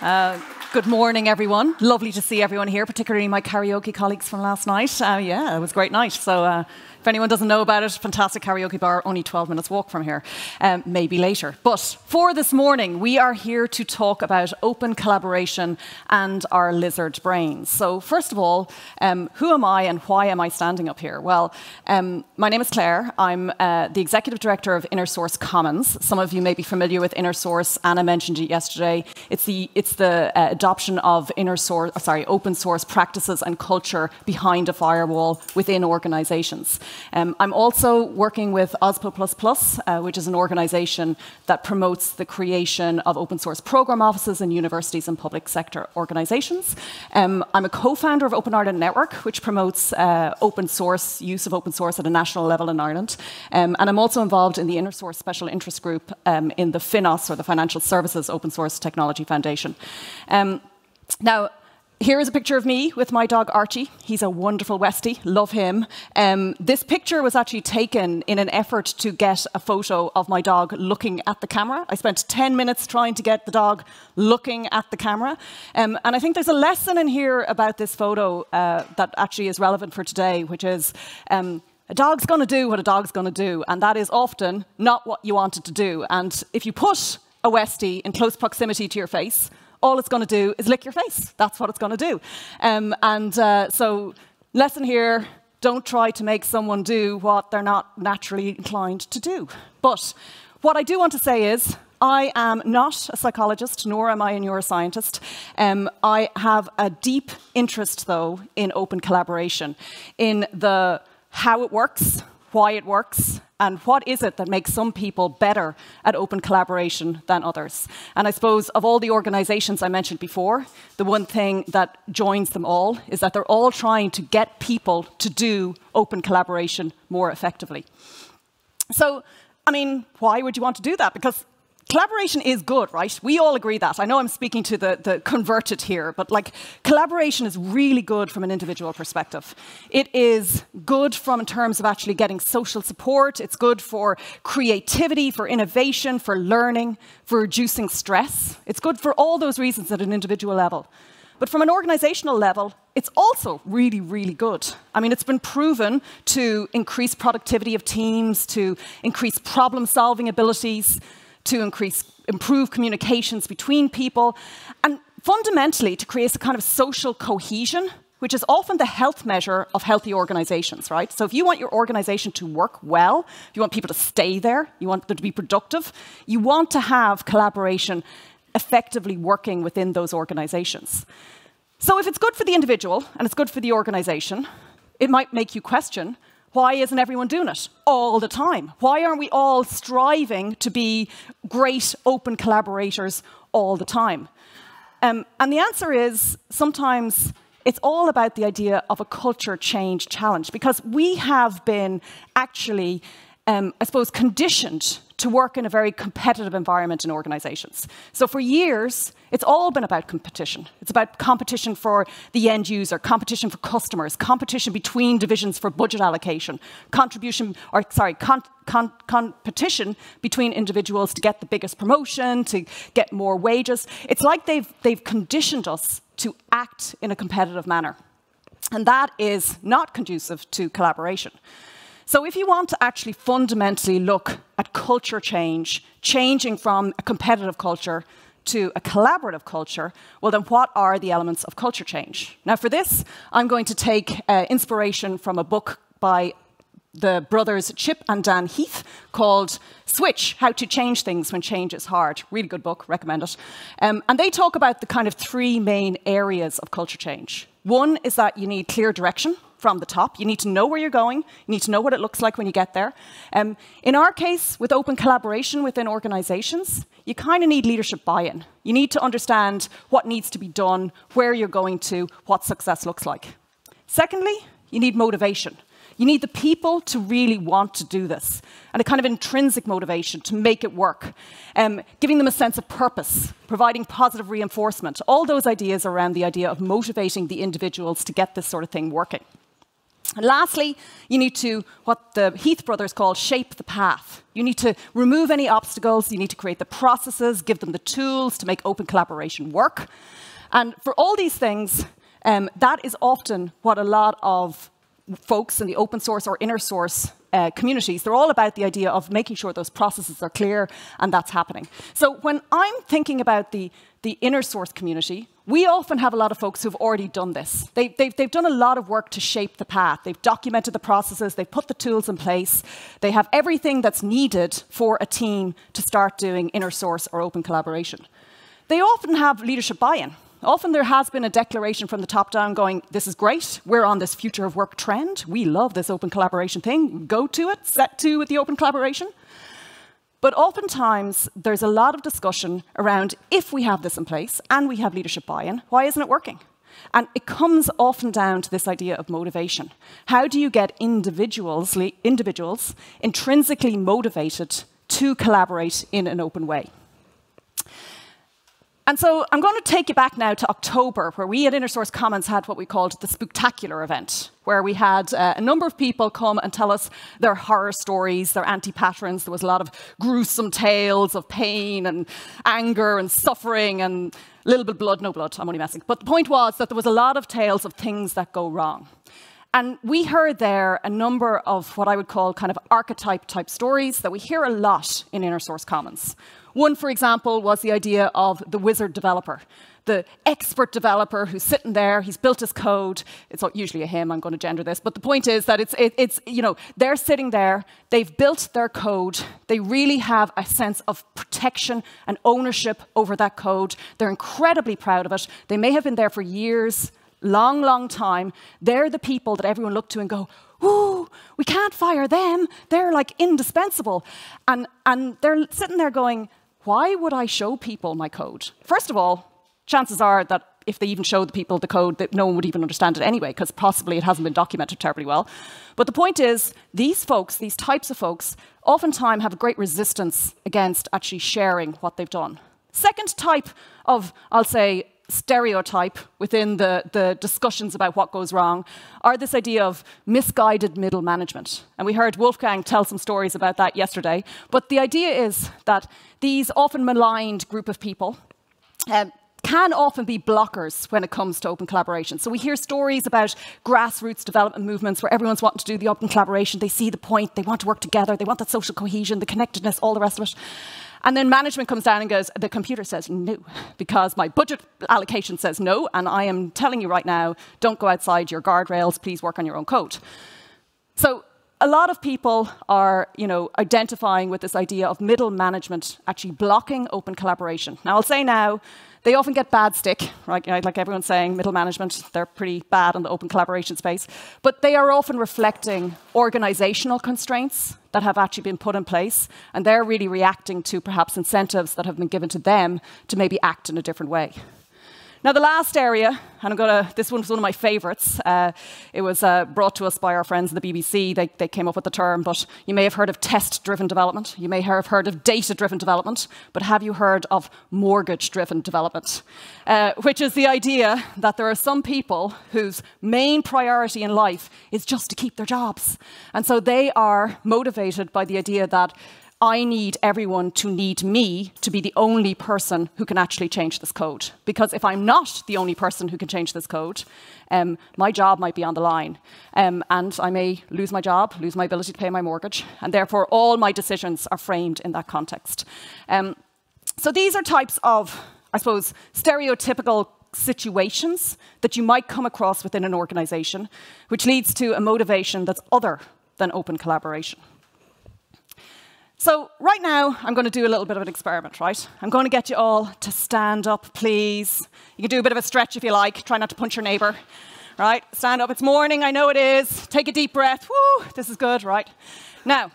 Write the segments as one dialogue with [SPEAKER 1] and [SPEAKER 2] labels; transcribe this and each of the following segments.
[SPEAKER 1] Uh, good morning, everyone. Lovely to see everyone here, particularly my karaoke colleagues from last night. Uh, yeah, it was a great night. So uh, if anyone doesn't know about it, fantastic karaoke bar, only 12 minutes walk from here, um, maybe later. But for this morning, we are here to talk about open collaboration and our lizard brains. So first of all, um, who am I and why am I standing up here? Well, um, my name is Clare. I'm uh, the executive director of InnerSource Commons. Some of you may be familiar with InnerSource. Anna mentioned it yesterday. It's the it's the uh, adoption of inner source, sorry, open source practices and culture behind a firewall within organizations. Um, I'm also working with OSPO++, uh, which is an organization that promotes the creation of open source program offices in universities and public sector organizations. Um, I'm a co-founder of Open Ireland Network, which promotes uh, open source, use of open source at a national level in Ireland. Um, and I'm also involved in the Inner Source Special Interest Group um, in the FINOS, or the Financial Services Open Source Technology Foundation. Um, now, here is a picture of me with my dog Archie. He's a wonderful Westie, love him. Um, this picture was actually taken in an effort to get a photo of my dog looking at the camera. I spent 10 minutes trying to get the dog looking at the camera. Um, and I think there's a lesson in here about this photo uh, that actually is relevant for today, which is um, a dog's going to do what a dog's going to do, and that is often not what you want it to do. And if you put a Westie in close proximity to your face, all it's going to do is lick your face. That's what it's going to do. Um, and uh, so, lesson here don't try to make someone do what they're not naturally inclined to do. But what I do want to say is, I am not a psychologist, nor am I a neuroscientist. Um, I have a deep interest, though, in open collaboration, in the how it works, why it works, and what is it that makes some people better at open collaboration than others. And I suppose of all the organizations I mentioned before, the one thing that joins them all is that they're all trying to get people to do open collaboration more effectively. So, I mean, why would you want to do that? Because collaboration is good, right? We all agree that. I know I'm speaking to the, the converted here, but like collaboration is really good from an individual perspective. It is good from in terms of actually getting social support. It's good for creativity, for innovation, for learning, for reducing stress. It's good for all those reasons at an individual level. But from an organizational level, it's also really, really good. I mean, it's been proven to increase productivity of teams, to increase problem solving abilities, to increase, improve communications between people, and fundamentally to create a kind of social cohesion, which is often the health measure of healthy organizations, right? So if you want your organization to work well, if you want people to stay there, you want them to be productive, you want to have collaboration effectively working within those organizations. So if it's good for the individual and it's good for the organization, it might make you question why isn't everyone doing it all the time? Why aren't we all striving to be great open collaborators all the time? Um, and the answer is sometimes it's all about the idea of a culture change challenge because we have been actually, um, I suppose, conditioned to work in a very competitive environment in organizations. So for years, it's all been about competition. It's about competition for the end user, competition for customers, competition between divisions for budget allocation, contribution, or sorry, con con competition between individuals to get the biggest promotion, to get more wages. It's like they've, they've conditioned us to act in a competitive manner. And that is not conducive to collaboration. So if you want to actually fundamentally look at culture change, changing from a competitive culture to a collaborative culture, well, then what are the elements of culture change? Now, for this, I'm going to take uh, inspiration from a book by the brothers Chip and Dan Heath called Switch How to Change Things When Change is Hard. Really good book, recommend it. Um, and they talk about the kind of three main areas of culture change. One is that you need clear direction from the top. You need to know where you're going. You need to know what it looks like when you get there. Um, in our case, with open collaboration within organizations, you kind of need leadership buy-in. You need to understand what needs to be done, where you're going to, what success looks like. Secondly, you need motivation. You need the people to really want to do this and a kind of intrinsic motivation to make it work, um, giving them a sense of purpose, providing positive reinforcement, all those ideas around the idea of motivating the individuals to get this sort of thing working. And lastly, you need to, what the Heath brothers call, shape the path. You need to remove any obstacles, you need to create the processes, give them the tools to make open collaboration work. And for all these things, um, that is often what a lot of folks in the open source or inner source uh, communities, they're all about the idea of making sure those processes are clear and that's happening. So when I'm thinking about the, the inner source community, we often have a lot of folks who've already done this. They, they've, they've done a lot of work to shape the path. They've documented the processes, they've put the tools in place, they have everything that's needed for a team to start doing inner source or open collaboration. They often have leadership buy-in. Often there has been a declaration from the top down going, this is great, we're on this future of work trend, we love this open collaboration thing, go to it, set to with the open collaboration. But oftentimes there's a lot of discussion around if we have this in place and we have leadership buy-in, why isn't it working? And it comes often down to this idea of motivation. How do you get individuals, individuals intrinsically motivated to collaborate in an open way? And so I'm going to take you back now to October, where we at InnerSource Commons had what we called the spectacular event, where we had uh, a number of people come and tell us their horror stories, their anti-patterns. There was a lot of gruesome tales of pain and anger and suffering and a little bit of blood, no blood, I'm only messing. But the point was that there was a lot of tales of things that go wrong. And we heard there a number of what I would call kind of archetype type stories that we hear a lot in InnerSource Commons. One, for example, was the idea of the wizard developer, the expert developer who's sitting there, he's built his code. It's not usually a him, I'm going to gender this, but the point is that it's, it, it's, you know, they're sitting there, they've built their code, they really have a sense of protection and ownership over that code. They're incredibly proud of it. They may have been there for years, long, long time. They're the people that everyone look to and go, ooh, we can't fire them. They're like indispensable. And, and they're sitting there going, why would I show people my code? First of all, chances are that if they even show the people the code, that no one would even understand it anyway, because possibly it hasn't been documented terribly well. But the point is, these folks, these types of folks, oftentimes have a great resistance against actually sharing what they've done. Second type of, I'll say, stereotype within the, the discussions about what goes wrong are this idea of misguided middle management. And we heard Wolfgang tell some stories about that yesterday. But the idea is that these often maligned group of people um, can often be blockers when it comes to open collaboration. So we hear stories about grassroots development movements where everyone's wanting to do the open collaboration. They see the point, they want to work together, they want that social cohesion, the connectedness, all the rest of it. And then management comes down and goes, the computer says no, because my budget allocation says no, and I am telling you right now, don't go outside your guardrails, please work on your own code. So a lot of people are you know, identifying with this idea of middle management actually blocking open collaboration. Now, I'll say now, they often get bad stick, right? Like everyone's saying, middle management, they're pretty bad on the open collaboration space. But they are often reflecting organizational constraints that have actually been put in place, and they're really reacting to perhaps incentives that have been given to them to maybe act in a different way. Now, the last area, and I'm to, this one was one of my favorites. Uh, it was uh, brought to us by our friends at the BBC. They, they came up with the term, but you may have heard of test driven development. You may have heard of data driven development, but have you heard of mortgage driven development? Uh, which is the idea that there are some people whose main priority in life is just to keep their jobs. And so they are motivated by the idea that I need everyone to need me to be the only person who can actually change this code. Because if I'm not the only person who can change this code, um, my job might be on the line. Um, and I may lose my job, lose my ability to pay my mortgage, and therefore all my decisions are framed in that context. Um, so these are types of, I suppose, stereotypical situations that you might come across within an organization, which leads to a motivation that's other than open collaboration. So right now, I'm going to do a little bit of an experiment, right? I'm going to get you all to stand up, please. You can do a bit of a stretch if you like. Try not to punch your neighbor, right? Stand up. It's morning. I know it is. Take a deep breath. Woo, this is good, right? Now,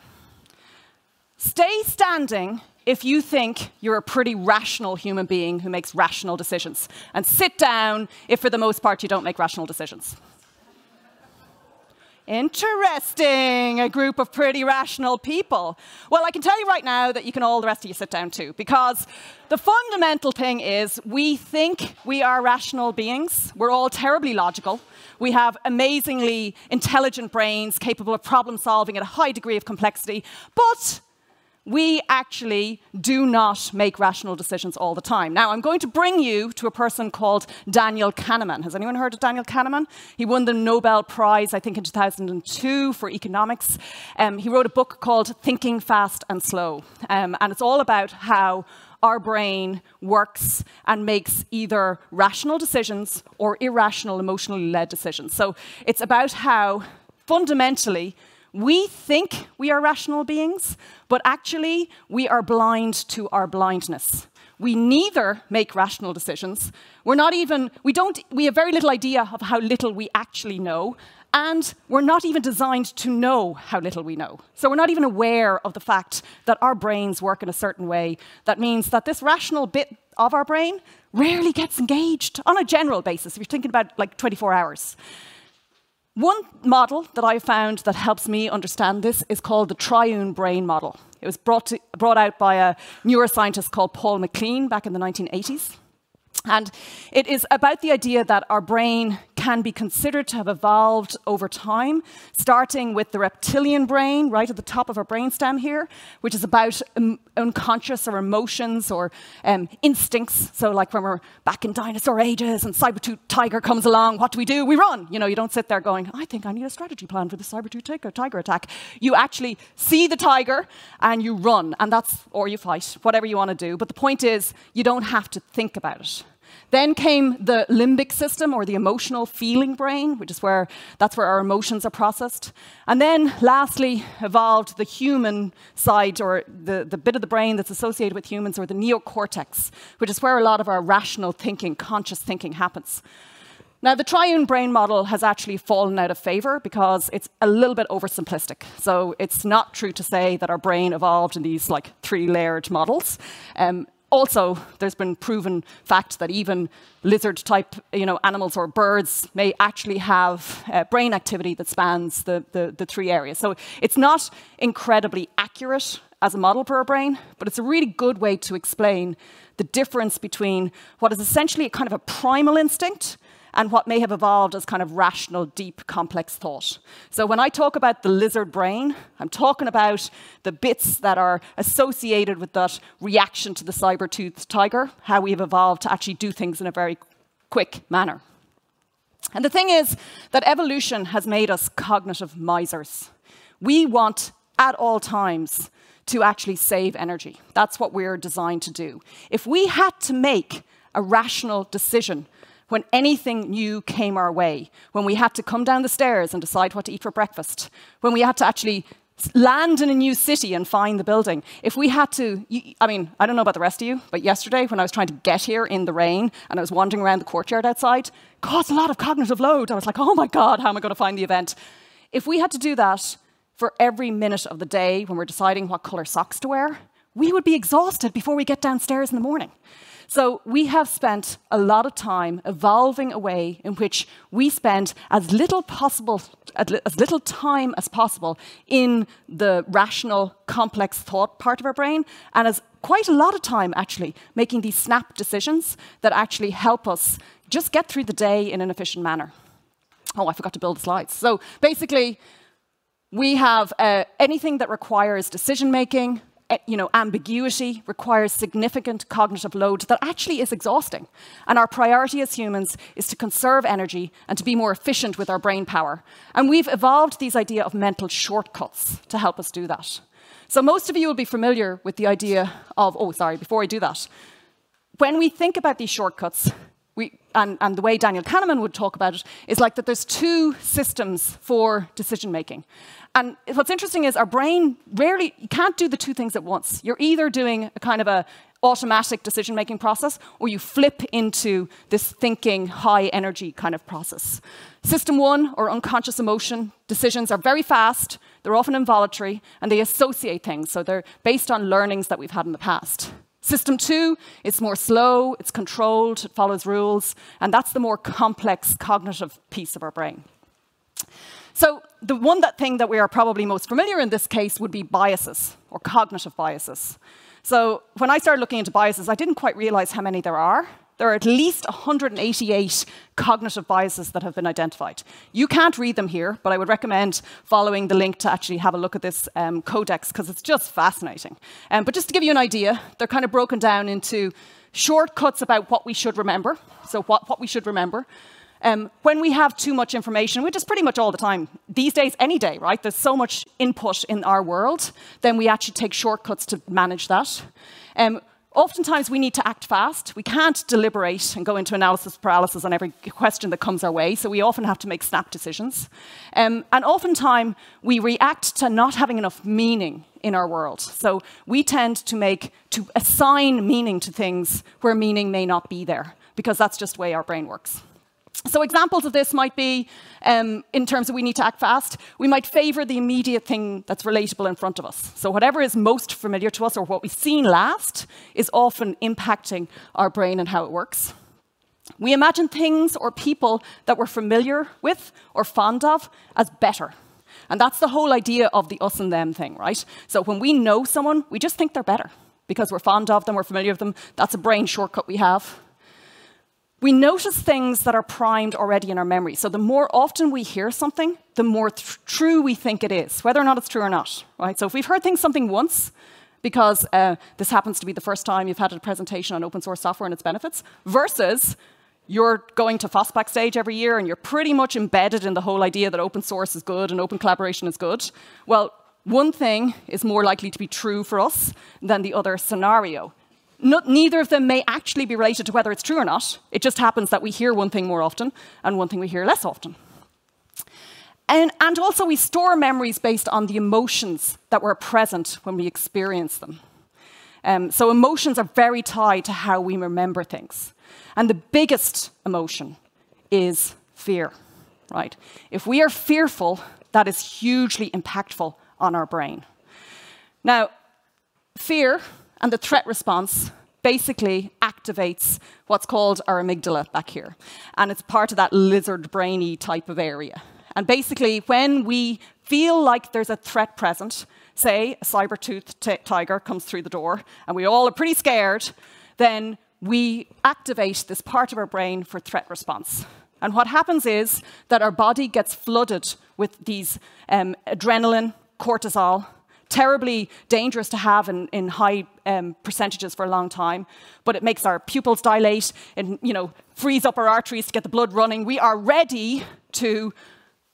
[SPEAKER 1] stay standing if you think you're a pretty rational human being who makes rational decisions. And sit down if, for the most part, you don't make rational decisions. Interesting, a group of pretty rational people. Well, I can tell you right now that you can all the rest of you sit down too, because the fundamental thing is we think we are rational beings. We're all terribly logical. We have amazingly intelligent brains capable of problem solving at a high degree of complexity, but we actually do not make rational decisions all the time. Now, I'm going to bring you to a person called Daniel Kahneman. Has anyone heard of Daniel Kahneman? He won the Nobel Prize, I think, in 2002 for economics. Um, he wrote a book called Thinking Fast and Slow, um, and it's all about how our brain works and makes either rational decisions or irrational, emotionally led decisions. So it's about how fundamentally we think we are rational beings, but actually we are blind to our blindness. We neither make rational decisions. We're not even, we don't, we have very little idea of how little we actually know. And we're not even designed to know how little we know. So we're not even aware of the fact that our brains work in a certain way. That means that this rational bit of our brain rarely gets engaged on a general basis, if you're thinking about like 24 hours. One model that I found that helps me understand this is called the triune brain model. It was brought, to, brought out by a neuroscientist called Paul MacLean back in the 1980s. And it is about the idea that our brain can be considered to have evolved over time, starting with the reptilian brain right at the top of our brainstem here, which is about um, unconscious or emotions or um, instincts. So, like when we're back in dinosaur ages and saber-tooth tiger comes along, what do we do? We run. You know, you don't sit there going, I think I need a strategy plan for the saber-tooth tiger, tiger attack. You actually see the tiger and you run, and that's, or you fight, whatever you want to do. But the point is, you don't have to think about it. Then came the limbic system, or the emotional feeling brain, which is where that's where our emotions are processed. And then, lastly, evolved the human side, or the, the bit of the brain that's associated with humans, or the neocortex, which is where a lot of our rational thinking, conscious thinking happens. Now, the triune brain model has actually fallen out of favor because it's a little bit oversimplistic. So it's not true to say that our brain evolved in these like three layered models. Um, also, there's been proven fact that even lizard-type you know, animals or birds may actually have uh, brain activity that spans the, the, the three areas. So it's not incredibly accurate as a model for a brain, but it's a really good way to explain the difference between what is essentially a kind of a primal instinct and what may have evolved as kind of rational, deep, complex thought. So when I talk about the lizard brain, I'm talking about the bits that are associated with that reaction to the saber-toothed tiger, how we have evolved to actually do things in a very quick manner. And the thing is that evolution has made us cognitive misers. We want, at all times, to actually save energy. That's what we're designed to do. If we had to make a rational decision when anything new came our way, when we had to come down the stairs and decide what to eat for breakfast, when we had to actually land in a new city and find the building. If we had to, I mean, I don't know about the rest of you, but yesterday when I was trying to get here in the rain and I was wandering around the courtyard outside, caused a lot of cognitive load. I was like, oh my God, how am I going to find the event? If we had to do that for every minute of the day when we're deciding what color socks to wear, we would be exhausted before we get downstairs in the morning. So we have spent a lot of time evolving a way in which we spend as little possible, as little time as possible in the rational, complex thought part of our brain, and as quite a lot of time actually making these snap decisions that actually help us just get through the day in an efficient manner. Oh, I forgot to build the slides. So basically, we have uh, anything that requires decision making, Eh, you know, ambiguity requires significant cognitive load that actually is exhausting. And our priority as humans is to conserve energy and to be more efficient with our brain power. And we've evolved these idea of mental shortcuts to help us do that. So most of you will be familiar with the idea of, oh, sorry, before I do that. When we think about these shortcuts, we, and, and, the way Daniel Kahneman would talk about it is like that there's two systems for decision making. And what's interesting is our brain rarely, you can't do the two things at once. You're either doing a kind of a automatic decision making process or you flip into this thinking high energy kind of process. System one or unconscious emotion decisions are very fast, they're often involuntary, and they associate things. So they're based on learnings that we've had in the past. System two, it's more slow, it's controlled, it follows rules, and that's the more complex cognitive piece of our brain. So the one that thing that we are probably most familiar in this case would be biases or cognitive biases. So when I started looking into biases, I didn't quite realize how many there are. There are at least 188 cognitive biases that have been identified. You can't read them here, but I would recommend following the link to actually have a look at this um, codex because it's just fascinating. Um, but just to give you an idea, they're kind of broken down into shortcuts about what we should remember, so what, what we should remember, um, when we have too much information, which is pretty much all the time, these days, any day, right? There's so much input in our world, then we actually take shortcuts to manage that. Um, oftentimes, we need to act fast. We can't deliberate and go into analysis paralysis on every question that comes our way, so we often have to make snap decisions. Um, and oftentimes, we react to not having enough meaning in our world. So we tend to make, to assign meaning to things where meaning may not be there, because that's just the way our brain works. So examples of this might be, um, in terms of we need to act fast, we might favor the immediate thing that's relatable in front of us. So whatever is most familiar to us or what we've seen last is often impacting our brain and how it works. We imagine things or people that we're familiar with or fond of as better. And that's the whole idea of the us and them thing, right? So when we know someone, we just think they're better because we're fond of them, we're familiar with them. That's a brain shortcut we have. We notice things that are primed already in our memory. So the more often we hear something, the more true we think it is, whether or not it's true or not. Right? So if we've heard things something once, because uh, this happens to be the first time you've had a presentation on open source software and its benefits, versus you're going to FOSS Backstage every year and you're pretty much embedded in the whole idea that open source is good and open collaboration is good. Well, one thing is more likely to be true for us than the other scenario. Not, neither of them may actually be related to whether it's true or not. It just happens that we hear one thing more often and one thing we hear less often. And, and also, we store memories based on the emotions that were present when we experience them. Um, so, emotions are very tied to how we remember things. And the biggest emotion is fear, right? If we are fearful, that is hugely impactful on our brain. Now, fear and the threat response basically activates what's called our amygdala back here. And it's part of that lizard brainy type of area. And basically, when we feel like there's a threat present, say a saber-toothed tiger comes through the door, and we all are pretty scared, then we activate this part of our brain for threat response. And what happens is that our body gets flooded with these um, adrenaline, cortisol, terribly dangerous to have in, in high um, percentages for a long time, but it makes our pupils dilate and you know, frees up our arteries to get the blood running. We are ready to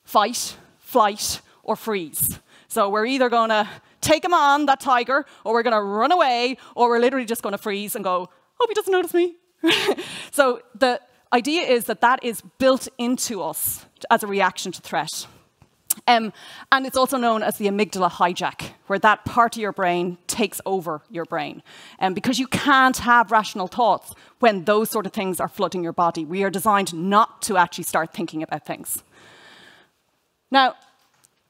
[SPEAKER 1] fight, flight, or freeze. So we're either going to take him on, that tiger, or we're going to run away, or we're literally just going to freeze and go, hope he doesn't notice me. so the idea is that that is built into us as a reaction to threat. Um, and it's also known as the amygdala hijack, where that part of your brain takes over your brain. Um, because you can't have rational thoughts when those sort of things are flooding your body. We are designed not to actually start thinking about things. Now,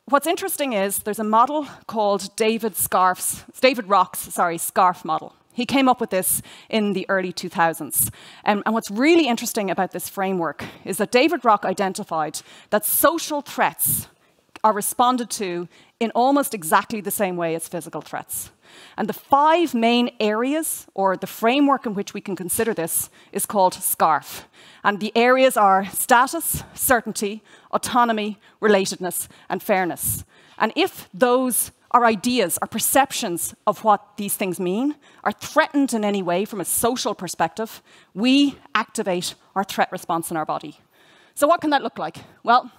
[SPEAKER 1] what's interesting is there's a model called David Scarf's, David Rock's, sorry, Scarf model. He came up with this in the early 2000s. and what's really interesting about this framework is that David Rock identified that social threats are responded to in almost exactly the same way as physical threats. And the five main areas, or the framework in which we can consider this, is called SCARF. And the areas are status, certainty, autonomy, relatedness, and fairness. And if those our ideas, our perceptions of what these things mean are threatened in any way from a social perspective, we activate our threat response in our body. So, what can that look like? Well,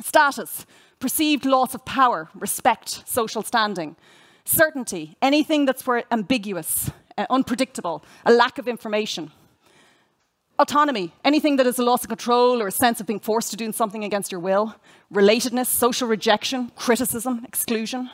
[SPEAKER 1] status perceived loss of power, respect, social standing, certainty, anything that's for ambiguous, uh, unpredictable, a lack of information. Autonomy, anything that is a loss of control or a sense of being forced to do something against your will. Relatedness, social rejection, criticism, exclusion.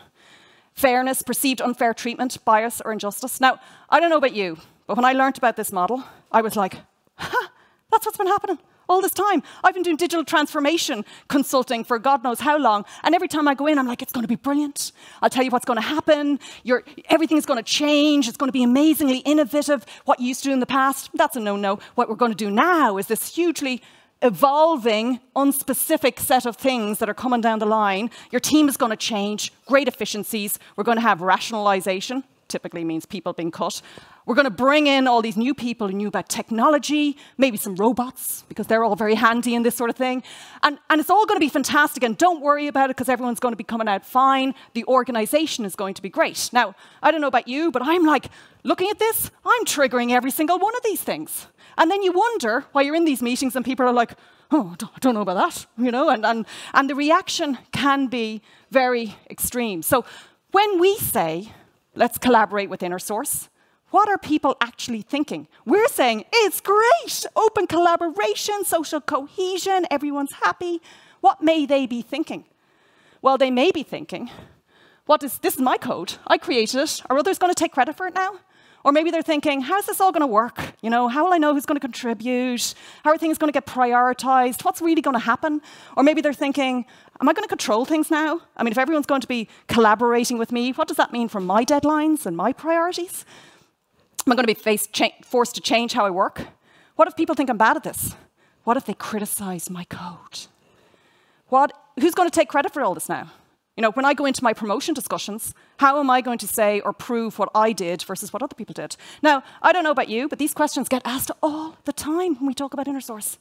[SPEAKER 1] Fairness, perceived unfair treatment, bias, or injustice. Now, I don't know about you, but when I learned about this model, I was like, ha, that's what's been happening all this time. I've been doing digital transformation consulting for God knows how long. And every time I go in, I'm like, it's going to be brilliant. I'll tell you what's going to happen. You're, everything's going to change. It's going to be amazingly innovative. What you used to do in the past, that's a no no. What we're going to do now is this hugely evolving, unspecific set of things that are coming down the line. Your team is going to change, great efficiencies. We're going to have rationalization, typically means people being cut. We're going to bring in all these new people who knew about technology, maybe some robots, because they're all very handy in this sort of thing. And, and it's all going to be fantastic, and don't worry about it because everyone's going to be coming out fine. The organization is going to be great. Now, I don't know about you, but I'm like, looking at this, I'm triggering every single one of these things. And then you wonder why you're in these meetings and people are like, oh, I don't know about that, you know, and, and, and the reaction can be very extreme. So when we say, let's collaborate with InnerSource, what are people actually thinking? We're saying, it's great, open collaboration, social cohesion, everyone's happy. What may they be thinking? Well, they may be thinking, what is, this is my code, I created it, are others going to take credit for it now? Or maybe they're thinking, how's this all going to work? You know, how will I know who's going to contribute? How are things going to get prioritized? What's really going to happen? Or maybe they're thinking, am I going to control things now? I mean, if everyone's going to be collaborating with me, what does that mean for my deadlines and my priorities? Am I going to be faced, forced to change how I work? What if people think I'm bad at this? What if they criticize my code? What, who's going to take credit for all this now? You know, when I go into my promotion discussions, how am I going to say or prove what I did versus what other people did? Now, I don't know about you, but these questions get asked all the time when we talk about InnerSource.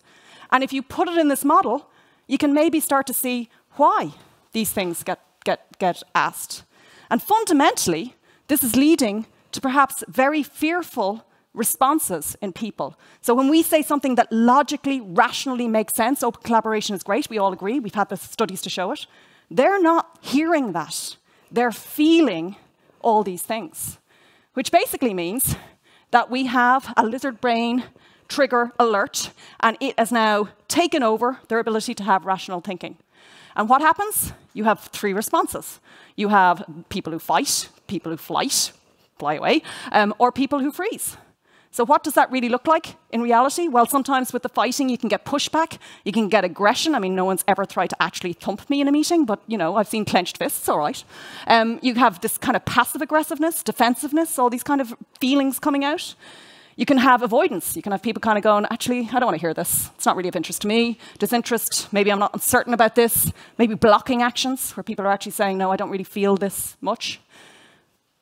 [SPEAKER 1] And if you put it in this model, you can maybe start to see why these things get, get, get asked. And fundamentally, this is leading to perhaps very fearful responses in people. So when we say something that logically, rationally makes sense, open collaboration is great, we all agree, we've had the studies to show it. They're not hearing that. They're feeling all these things, which basically means that we have a lizard brain trigger alert, and it has now taken over their ability to have rational thinking. And what happens? You have three responses. You have people who fight, people who flight, fly away, um, or people who freeze. So what does that really look like in reality? Well, sometimes with the fighting, you can get pushback, you can get aggression. I mean, no one's ever tried to actually thump me in a meeting, but, you know, I've seen clenched fists, all right. Um, you have this kind of passive aggressiveness, defensiveness, all these kind of feelings coming out. You can have avoidance. You can have people kind of going, actually, I don't want to hear this. It's not really of interest to me. Disinterest, maybe I'm not uncertain about this. Maybe blocking actions, where people are actually saying, no, I don't really feel this much.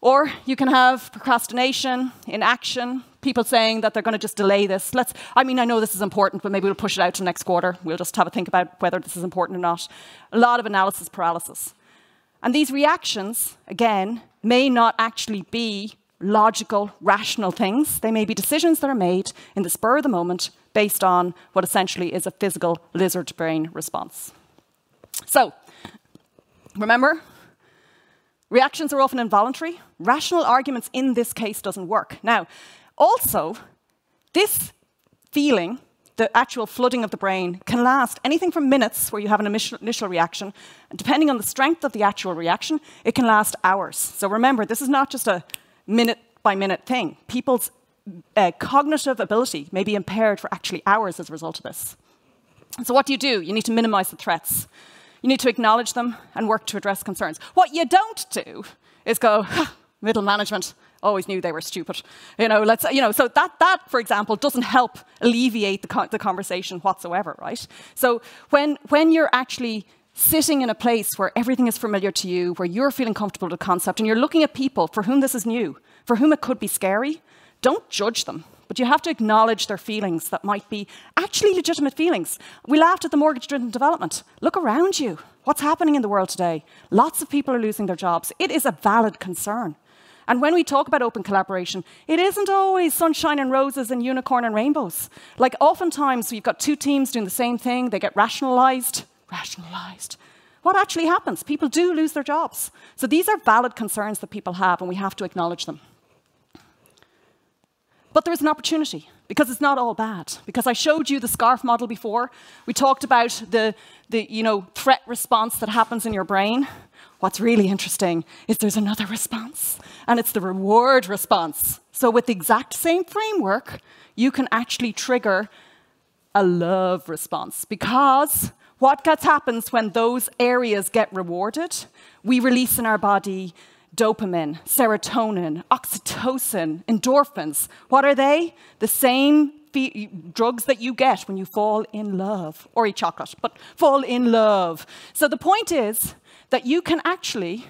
[SPEAKER 1] Or you can have procrastination, inaction, people saying that they're going to just delay this. Let's, I mean, I know this is important, but maybe we'll push it out to next quarter. We'll just have a think about whether this is important or not. A lot of analysis paralysis. And these reactions, again, may not actually be logical, rational things. They may be decisions that are made in the spur of the moment based on what essentially is a physical lizard brain response. So, remember, Reactions are often involuntary. Rational arguments in this case doesn't work. Now, also, this feeling, the actual flooding of the brain, can last anything from minutes, where you have an initial reaction, and depending on the strength of the actual reaction, it can last hours. So remember, this is not just a minute by minute thing. People's uh, cognitive ability may be impaired for actually hours as a result of this. So what do you do? You need to minimize the threats. You need to acknowledge them and work to address concerns. What you don't do is go, middle management always knew they were stupid. You know, let's, you know, so that, that, for example, doesn't help alleviate the, co the conversation whatsoever, right? So when, when you're actually sitting in a place where everything is familiar to you, where you're feeling comfortable with the concept, and you're looking at people for whom this is new, for whom it could be scary, don't judge them. But you have to acknowledge their feelings that might be actually legitimate feelings. We laughed at the mortgage driven development. Look around you. What's happening in the world today? Lots of people are losing their jobs. It is a valid concern. And when we talk about open collaboration, it isn't always sunshine and roses and unicorn and rainbows. Like oftentimes we've got two teams doing the same thing, they get rationalized, rationalized. What actually happens? People do lose their jobs. So these are valid concerns that people have, and we have to acknowledge them. But there is an opportunity because it's not all bad. Because I showed you the SCARF model before. We talked about the, the you know, threat response that happens in your brain. What's really interesting is there's another response, and it's the reward response. So, with the exact same framework, you can actually trigger a love response because what gets happens when those areas get rewarded, we release in our body dopamine, serotonin, oxytocin, endorphins. What are they? The same drugs that you get when you fall in love, or eat chocolate, but fall in love. So the point is that you can actually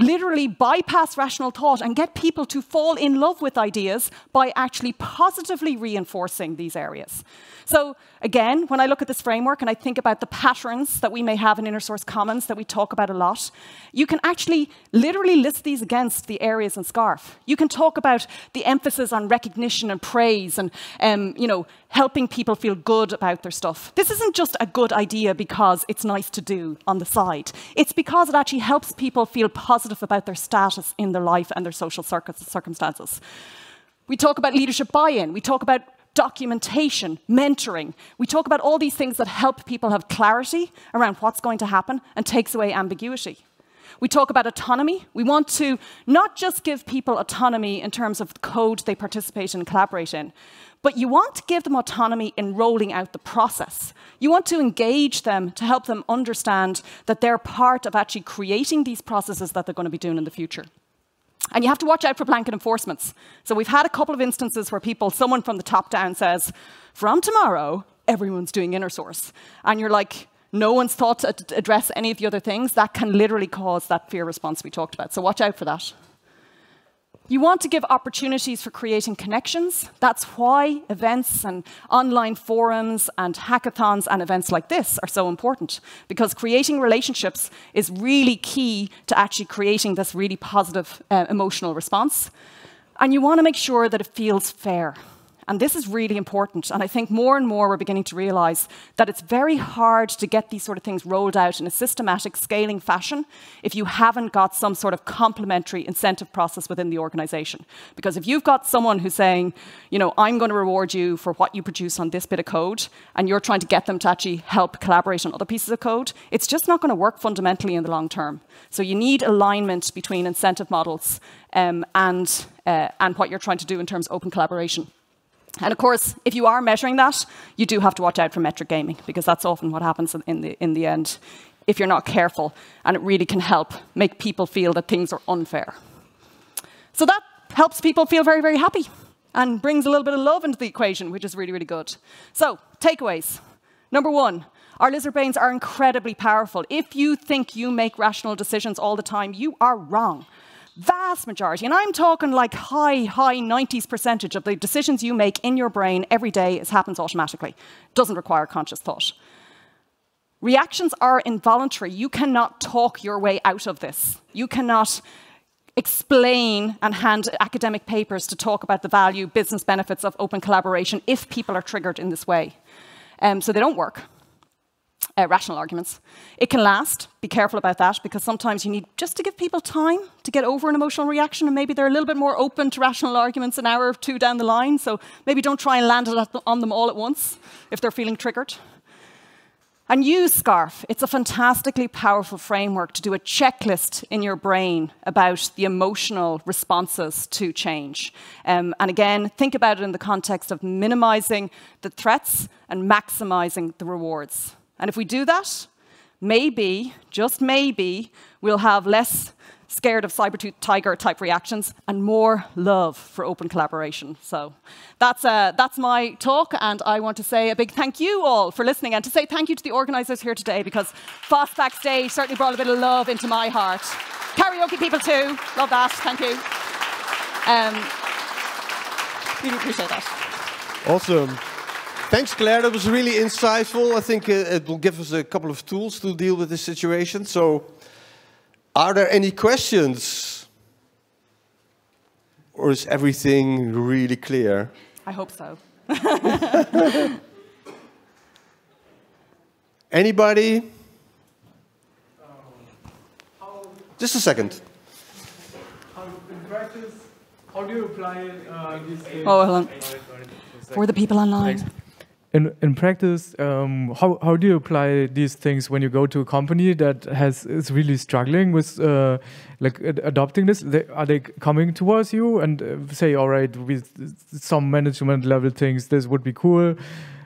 [SPEAKER 1] literally bypass rational thought and get people to fall in love with ideas by actually positively reinforcing these areas. So again, when I look at this framework and I think about the patterns that we may have in inner source commons that we talk about a lot, you can actually literally list these against the areas in SCARF. You can talk about the emphasis on recognition and praise and um, you know, helping people feel good about their stuff. This isn't just a good idea because it's nice to do on the side. It's because it actually helps people feel positive about their status in their life and their social circumstances. We talk about leadership buy-in. We talk about documentation, mentoring. We talk about all these things that help people have clarity around what's going to happen and takes away ambiguity. We talk about autonomy. We want to not just give people autonomy in terms of the code they participate in and collaborate in, but you want to give them autonomy in rolling out the process. You want to engage them to help them understand that they're part of actually creating these processes that they're going to be doing in the future. And you have to watch out for blanket enforcements. So we've had a couple of instances where people, someone from the top down says, from tomorrow, everyone's doing inner source. And you're like, no one's thought to address any of the other things. That can literally cause that fear response we talked about. So watch out for that. You want to give opportunities for creating connections. That's why events and online forums and hackathons and events like this are so important, because creating relationships is really key to actually creating this really positive uh, emotional response. And you want to make sure that it feels fair. And this is really important. And I think more and more we're beginning to realize that it's very hard to get these sort of things rolled out in a systematic scaling fashion if you haven't got some sort of complementary incentive process within the organization. Because if you've got someone who's saying, you know, I'm going to reward you for what you produce on this bit of code, and you're trying to get them to actually help collaborate on other pieces of code, it's just not going to work fundamentally in the long term. So you need alignment between incentive models um, and, uh, and what you're trying to do in terms of open collaboration. And of course, if you are measuring that, you do have to watch out for metric gaming, because that's often what happens in the, in the end if you're not careful, and it really can help make people feel that things are unfair. So that helps people feel very, very happy and brings a little bit of love into the equation, which is really, really good. So, takeaways. Number one, our lizard brains are incredibly powerful. If you think you make rational decisions all the time, you are wrong vast majority, and I'm talking like high, high 90s percentage of the decisions you make in your brain every day is happens automatically. Doesn't require conscious thought. Reactions are involuntary. You cannot talk your way out of this. You cannot explain and hand academic papers to talk about the value, business benefits of open collaboration if people are triggered in this way. Um, so they don't work uh, rational arguments. It can last. Be careful about that because sometimes you need just to give people time to get over an emotional reaction and maybe they're a little bit more open to rational arguments an hour or two down the line. So maybe don't try and land it on them all at once if they're feeling triggered. And use SCARF. It's a fantastically powerful framework to do a checklist in your brain about the emotional responses to change. Um, and again, think about it in the context of minimizing the threats and maximizing the rewards. And if we do that, maybe, just maybe, we'll have less scared of Saber-tooth tiger type reactions and more love for open collaboration. So that's, uh, that's my talk, and I want to say a big thank you all for listening and to say thank you to the organisers here today because FOSS Backstage certainly brought a bit of love into my heart. Karaoke people too, love that, thank you. Um, really appreciate that.
[SPEAKER 2] Awesome. Thanks, Clare. That was really insightful. I think uh, it will give us a couple of tools to deal with this situation. So, are there any questions? Or is everything really clear?
[SPEAKER 1] I hope so.
[SPEAKER 2] Anybody? Just a second.
[SPEAKER 3] How, in practice, how do you apply uh, these things?
[SPEAKER 1] Oh, hold on. For the people online.
[SPEAKER 3] In in practice, um, how how do you apply these things when you go to a company that has is really struggling with uh, like ad adopting this? They, are they coming towards you and uh, say, all right, with some management level things, this would be cool,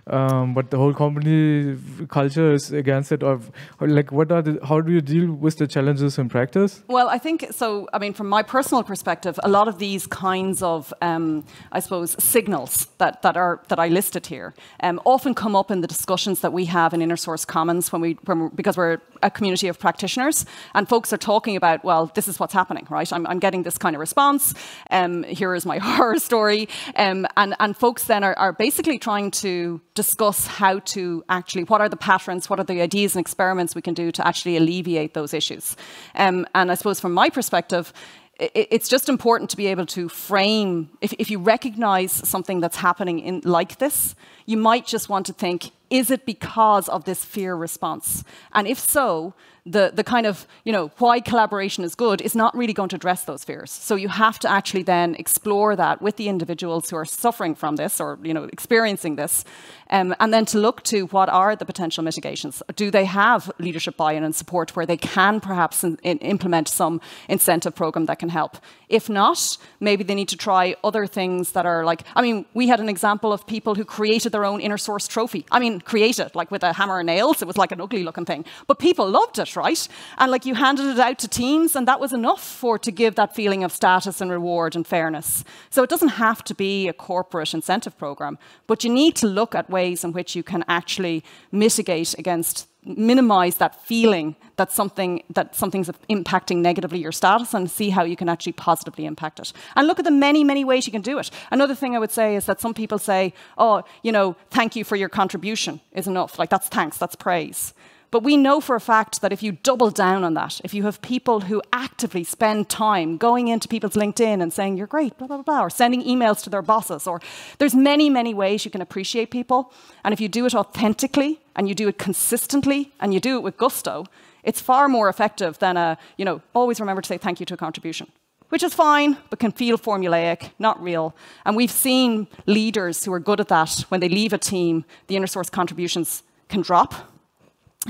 [SPEAKER 3] um, but the whole company culture is against it. Or, like, what are the? How do you deal with the challenges in practice?
[SPEAKER 1] Well, I think so. I mean, from my personal perspective, a lot of these kinds of, um, I suppose, signals that that are that I listed here um, often come up in the discussions that we have in Inner Source Commons when we when we're, because we're a community of practitioners and folks are talking about, well, this is what's happening, right? I'm, I'm getting this kind of response. Um, here is my horror story, um, and and folks then are, are basically trying to discuss how to actually, what are the patterns, what are the ideas and experiments we can do to actually alleviate those issues. Um, and I suppose from my perspective, it's just important to be able to frame, if, if you recognize something that's happening in, like this, you might just want to think, is it because of this fear response? And if so, the, the kind of, you know, why collaboration is good is not really going to address those fears. So you have to actually then explore that with the individuals who are suffering from this or, you know, experiencing this, um, and then to look to what are the potential mitigations. Do they have leadership buy-in and support where they can perhaps in, in implement some incentive program that can help? If not, maybe they need to try other things that are like, I mean, we had an example of people who created their own inner source trophy. I mean, created like with a hammer and nails. It was like an ugly looking thing, but people loved it right? And like you handed it out to teams, and that was enough for to give that feeling of status and reward and fairness. So it doesn't have to be a corporate incentive program, but you need to look at ways in which you can actually mitigate against minimize that feeling that something that something's impacting negatively your status and see how you can actually positively impact it and look at the many many ways you can do it another thing i would say is that some people say oh you know thank you for your contribution is enough like that's thanks that's praise but we know for a fact that if you double down on that, if you have people who actively spend time going into people's LinkedIn and saying, you're great, blah, blah, blah, or sending emails to their bosses, or there's many, many ways you can appreciate people. And if you do it authentically and you do it consistently and you do it with gusto, it's far more effective than a, you know, always remember to say thank you to a contribution which is fine, but can feel formulaic, not real. And we've seen leaders who are good at that, when they leave a team, the inner source contributions can drop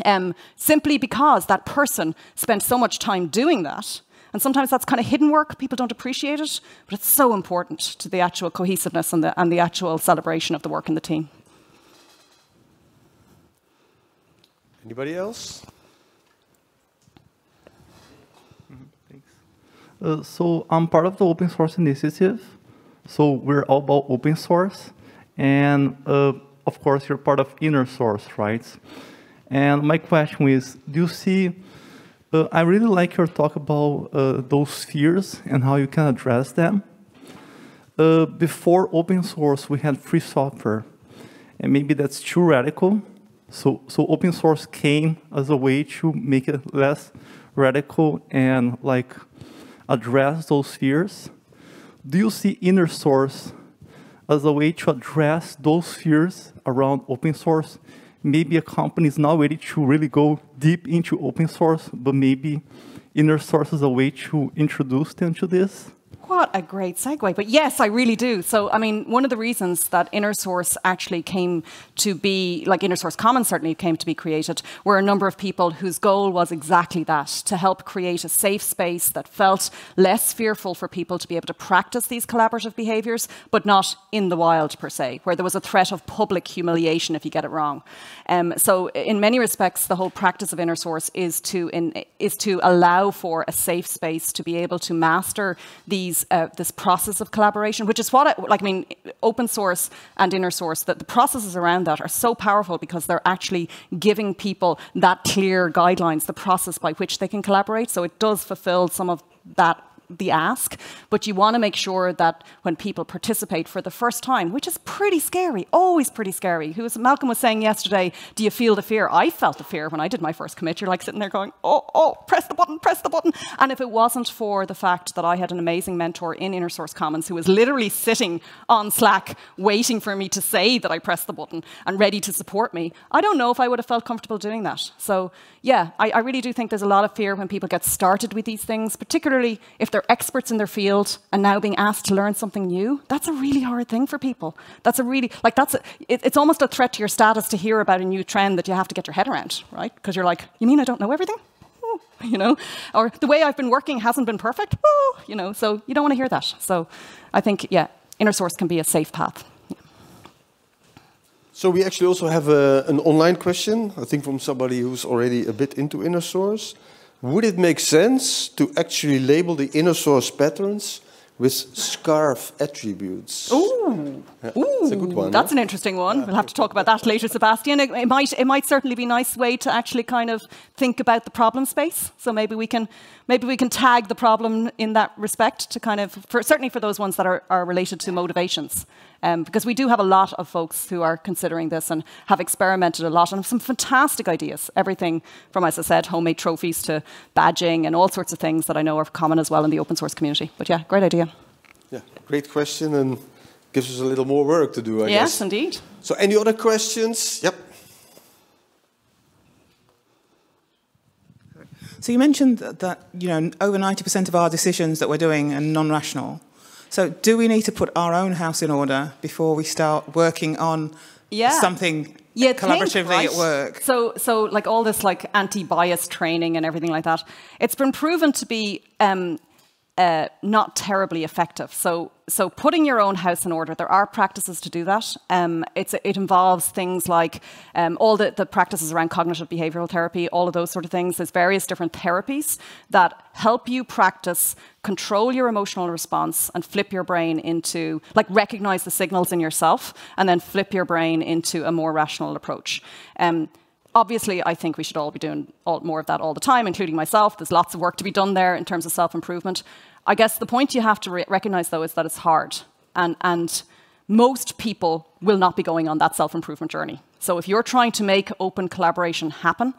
[SPEAKER 1] um, simply because that person spent so much time doing that. And sometimes that's kind of hidden work, people don't appreciate it, but it's so important to the actual cohesiveness and the, and the actual celebration of the work in the team.
[SPEAKER 2] Anybody else?
[SPEAKER 4] Uh, so I'm part of the open source initiative. So we're all about open source. And uh, of course, you're part of inner source, right? And my question is, do you see, uh, I really like your talk about uh, those fears and how you can address them. Uh, before open source, we had free software, and maybe that's too radical. So, so open source came as a way to make it less radical and like address those fears. Do you see inner source as a way to address those fears around open source maybe a company is not ready to really go deep into open source, but maybe inner source is a way to introduce them to this?
[SPEAKER 1] What a great segue. But yes, I really do. So, I mean, one of the reasons that Inner Source actually came to be, like Inner Source Commons certainly came to be created, were a number of people whose goal was exactly that to help create a safe space that felt less fearful for people to be able to practice these collaborative behaviors, but not in the wild per se, where there was a threat of public humiliation if you get it wrong. Um, so, in many respects, the whole practice of Inner Source is to, in, is to allow for a safe space to be able to master these these, uh, this process of collaboration, which is what, I, like, I mean, open source and inner source, that the processes around that are so powerful because they're actually giving people that clear guidelines, the process by which they can collaborate. So it does fulfill some of that the ask, but you want to make sure that when people participate for the first time, which is pretty scary, always pretty scary. Who was, Malcolm was saying yesterday, do you feel the fear? I felt the fear when I did my first commit. You're like sitting there going, oh, oh, press the button, press the button. And if it wasn't for the fact that I had an amazing mentor in Inner Source Commons who was literally sitting on Slack waiting for me to say that I pressed the button and ready to support me, I don't know if I would have felt comfortable doing that. So yeah, I, I really do think there's a lot of fear when people get started with these things, particularly if they're experts in their field and now being asked to learn something new. That's a really hard thing for people. That's a really, like, that's, a, it, it's almost a threat to your status to hear about a new trend that you have to get your head around, right? Because you're like, you mean I don't know everything? you know, or the way I've been working hasn't been perfect, you know, so you don't want to hear that. So I think, yeah, inner source can be a safe path.
[SPEAKER 2] So we actually also have a, an online question, I think from somebody who's already a bit into inner source. Would it make sense to actually label the inner source patterns with scarf attributes?
[SPEAKER 1] Ooh,
[SPEAKER 2] Yeah,
[SPEAKER 1] Ooh,
[SPEAKER 2] that's a good one.
[SPEAKER 1] That's
[SPEAKER 2] yeah?
[SPEAKER 1] an interesting one. We'll have to talk about that later, Sebastian. It, it might it might certainly be a nice way to actually kind of think about the problem space. So maybe we can maybe we can tag the problem in that respect to kind of for certainly for those ones that are, are related to motivations. Um, because we do have a lot of folks who are considering this and have experimented a lot and have some fantastic ideas. Everything from, as I said, homemade trophies to badging and all sorts of things that I know are common as well in the open source community. But yeah, great idea.
[SPEAKER 2] Yeah, great question and gives us a little more work to do, I
[SPEAKER 1] yes,
[SPEAKER 2] guess.
[SPEAKER 1] Yes, indeed.
[SPEAKER 2] So any other questions? Yep.
[SPEAKER 5] So you mentioned that, that you know over 90% of our decisions that we're doing are non-rational. So do we need to put our own house in order before we start working on
[SPEAKER 1] Yeah.
[SPEAKER 5] something
[SPEAKER 1] You'd
[SPEAKER 5] collaboratively
[SPEAKER 1] think, right?
[SPEAKER 5] at work?
[SPEAKER 1] So, so like all this like anti-bias training and everything like that, it's been proven to be um, uh, not terribly effective. So, so putting your own house in order, there are practices to do that. Um, it involves things like um, all the, the practices around cognitive behavioral therapy, all of those sort of things. There's various different therapies that help you practice control your emotional response and flip your brain into, like, recognize the signals in yourself and then flip your brain into a more rational approach. Um, obviously, I think we should all be doing all, more of that all the time, including myself. There's lots of work to be done there in terms of self improvement. I guess the point you have to re- recognize, though, is that it's hard. And, and most people will not be going on that self improvement journey. So if you're trying to make open collaboration happen,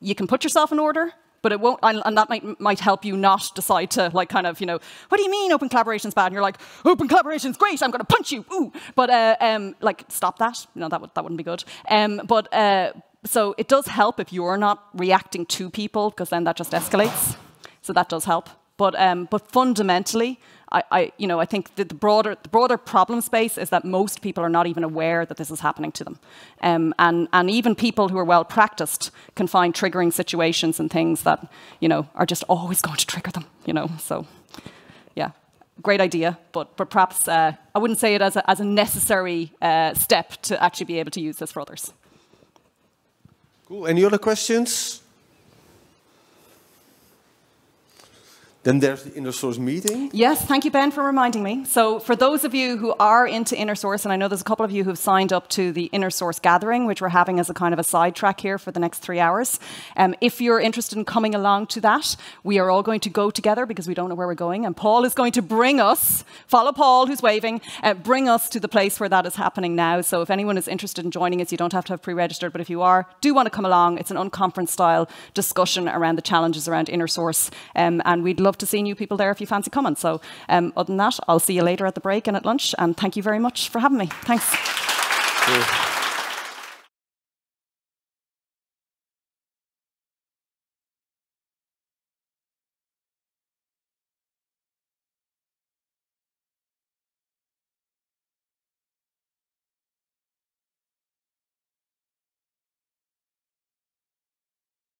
[SPEAKER 1] you can put yourself in order, but it won't, and that might, might help you not decide to, like, kind of, you know, what do you mean open collaboration's bad? And you're like, open collaboration's great, I'm going to punch you, ooh. But, uh, um, like, stop that. No, that, would, that wouldn't be good. Um, but, uh, so it does help if you're not reacting to people, because then that just escalates. So that does help. But, um, but fundamentally, I, I, you know, I think the broader, the broader problem space is that most people are not even aware that this is happening to them. Um, and, and even people who are well practiced can find triggering situations and things that, you know, are just always going to trigger them, you know. So, yeah, great idea, but, but perhaps uh, I wouldn't say it as a, as a necessary uh, step to actually be able to use this for others.
[SPEAKER 2] Cool. Any other questions? Then there's the inner source meeting.
[SPEAKER 1] Yes, thank you, Ben, for reminding me. So, for those of you who are into Inner Source, and I know there's a couple of you who've signed up to the Inner Source gathering, which we're having as a kind of a sidetrack here for the next three hours. Um, if you're interested in coming along to that, we are all going to go together because we don't know where we're going. And Paul is going to bring us, follow Paul, who's waving, uh, bring us to the place where that is happening now. So, if anyone is interested in joining us, you don't have to have pre registered, but if you are, do want to come along. It's an unconference style discussion around the challenges around Inner Source. Um, and we'd love to see new people there if you fancy coming. So, um, other than that, I'll see you later at the break and at lunch. And thank you very much for having me. Thanks.